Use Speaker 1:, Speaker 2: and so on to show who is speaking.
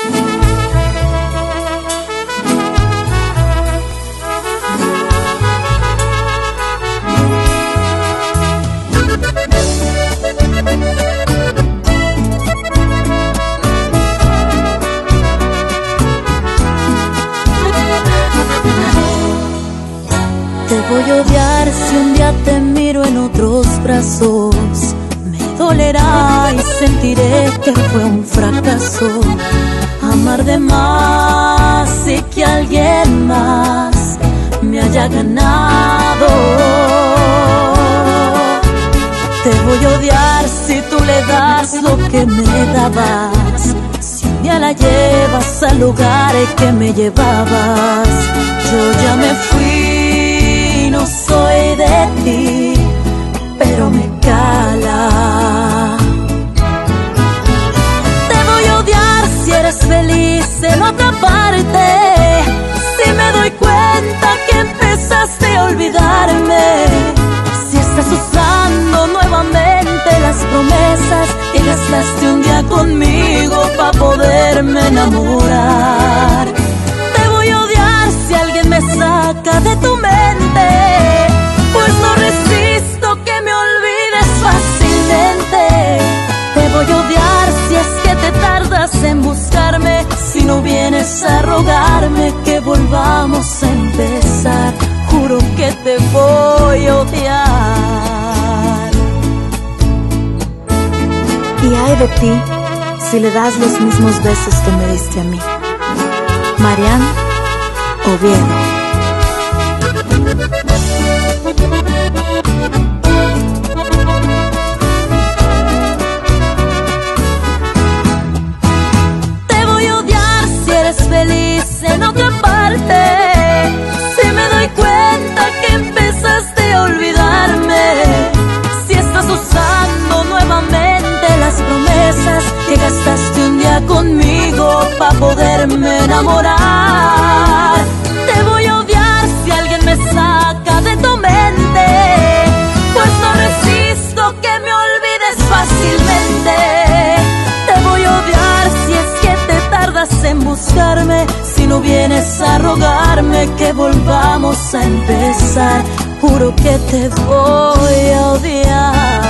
Speaker 1: Te voy a odiar si un día te miro en otros brazos. Me dolerá y sentiré que fue un fracaso. Amar de más y que alguien más me haya ganado. Te voy a odiar si tú le das lo que me dabas. Si día la llevas al lugar que me llevabas. Yo ya me fui no soy de ti, eres feliz en otra parte. Si me doy cuenta que empezaste a olvidarme. Si estás usando nuevamente las promesas que gastaste un día conmigo para poderme enamorar. Te voy a odiar si alguien me saca de tu no vienes a rogarme que volvamos a empezar. Juro que te voy a odiar.
Speaker 2: Y hay de ti si le das los mismos besos que me diste a mí. Marian Oviedo.
Speaker 1: Te voy a odiar si alguien me saca de tu mente, pues no resisto que me olvides fácilmente. Te voy a odiar si es que te tardas en buscarme, si no vienes a rogarme que volvamos a empezar. Juro que te voy a odiar.